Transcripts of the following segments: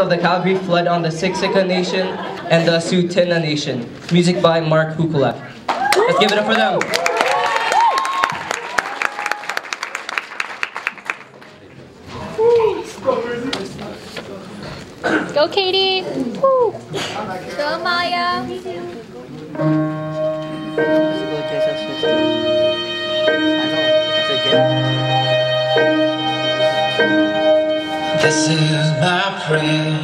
of the Calgary flood on the Siksika Nation and the Tsuut'ina Nation. Music by Mark Hukulak. Let's give it up for them. Go, Katy. Woo. Go, Maya. This is my prayer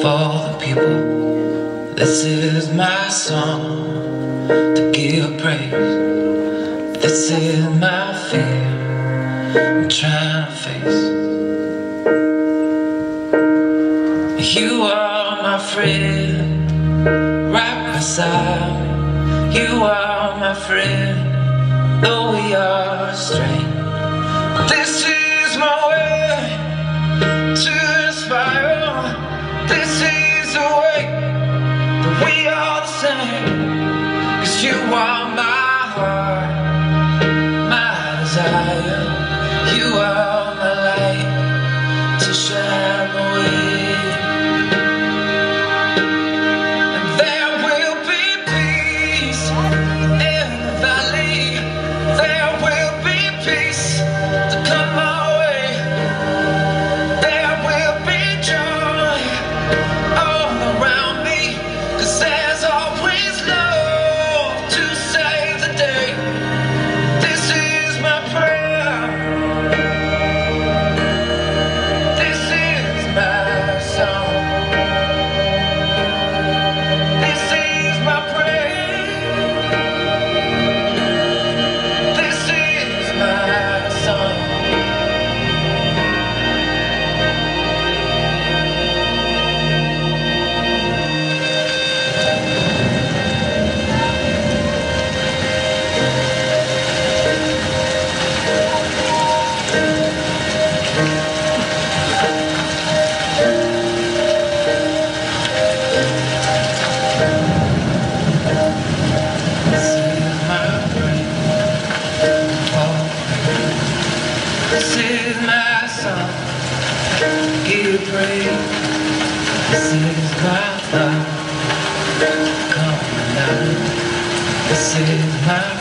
for the people. This is my song to give praise. This is my fear I'm trying to face. You are my friend, right beside me. You are my friend, though we are strange. This is the way that we are the same. Cause you are my heart, my desire. You are to. This is my life. This is my.